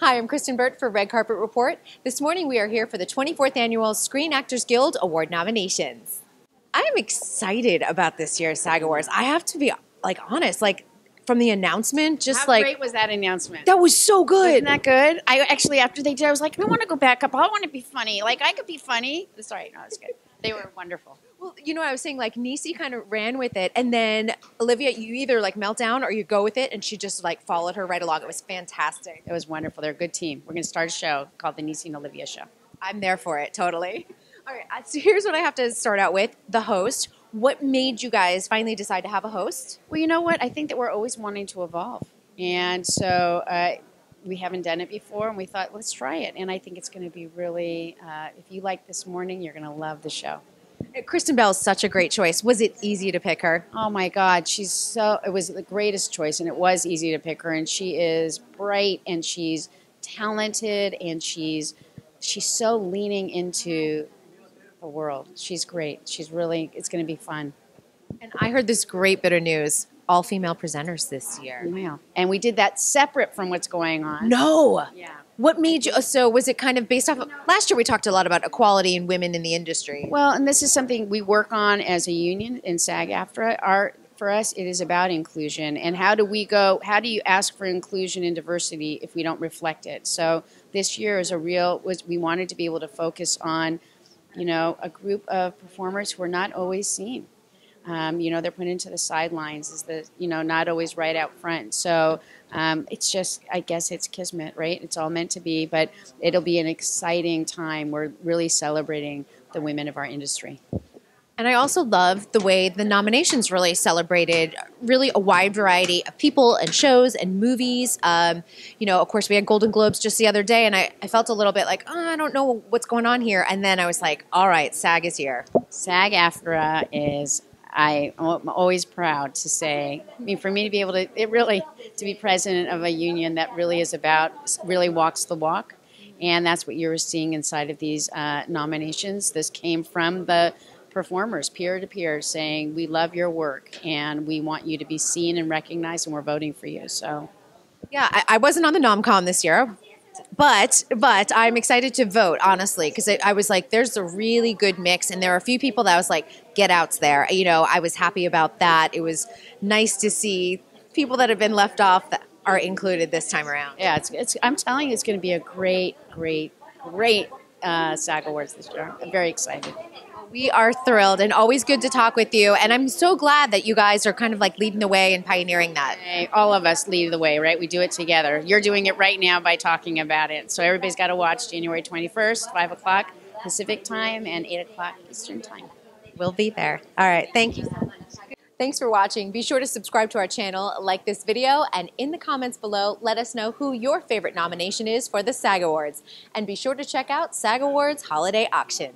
Hi, I'm Kristyn Burtt for Red Carpet Report. This morning we are here for the 24th Annual Screen Actors Guild Award nominations. I am excited about this year's SAG Awards. I have to be like honest, like from the announcement, just like How like great was that announcement? that was so good. Isn't that good? I actually, after they did, I was like, I want to go back up. I want to be funny. Like, I could be funny. Sorry, no, it's good. They were wonderful. Well, you know, I was saying like Niecy kind of ran with it, and then Olivia, you either like melt down or you go with it, and she just like followed her right along. It was fantastic. It was wonderful. They're a good team. We're going to start a show called the Niecy and Olivia Show. I'm there for it, totally. All right, uh, so here's what I have to start out with: the host. What made you guys finally decide to have a host? Well, you know what? I think that we're always wanting to evolve. And so uh, we haven't done it before, and we thought, let's try it. And I think it's going to be really, uh, if you like this morning, you're going to love the show. Uh, Kristen Bell is such a great choice. Was it easy to pick her? Oh my God, she's so, it was the greatest choice, and it was easy to pick her. And she is bright, and she's talented, and she's, she's so leaning into the world. She's great. She's really, it's going to be fun. And I heard this great bit of news: all female presenters this year. Wow. And we did that separate from what's going on. No. Yeah. What made you? So was it kind of based off? Of, last year we talked a lot about equality and women in the industry. Well, and this is something we work on as a union in SAG-AFTRA. Our for us, it is about inclusion and how do we go? How do you ask for inclusion and diversity if we don't reflect it? So this year is a real was we wanted to be able to focus on, you know, a group of performers who are not always seen. Um, you know, they're put into the sidelines, is the you know not always right out front. So um, it's just, I guess, it's kismet, right? It's all meant to be, but it'll be an exciting time. We're really celebrating the women of our industry. And I also love the way the nominations really celebrated really a wide variety of people and shows and movies. Um, you know, of course, we had Golden Globes just the other day, and I, I felt a little bit like, oh, I don't know what's going on here. And then I was like, all right, SAG is here. SAG AFTRA is, I, am always proud to say, I mean, for me to be able to, it really, to be president of a union that really is about, really walks the walk. And that's what you're seeing inside of these uh, nominations. This came from the performers peer to peer saying we love your work and we want you to be seen and recognized and we're voting for you so Yeah, I, I wasn't on the nomcom this year, but but I'm excited to vote honestly because I, I was like, there's a really good mix, and there are a few people that I was like, get outs there. You know, I was happy about that. It was nice to see people that have been left off that are included this time around. yeah it's, it's i'm telling you it's going to be a great great great uh, sag awards this year i'm very excited We are thrilled and always good to talk with you. And I'm so glad that you guys are kind of like leading the way and pioneering that. Hey, all of us lead the way right we do it together you're doing it right now by talking about it so everybody's got to watch january 21st 5 o'clock pacific time and 8 o'clock eastern time We'll be there. All right. Thank you so much. Thanks for watching. Be sure to subscribe to our channel, like this video, and in the comments below, let us know who your favorite nomination is for the SAG Awards. And be sure to check out SAG Awards Holiday Auction.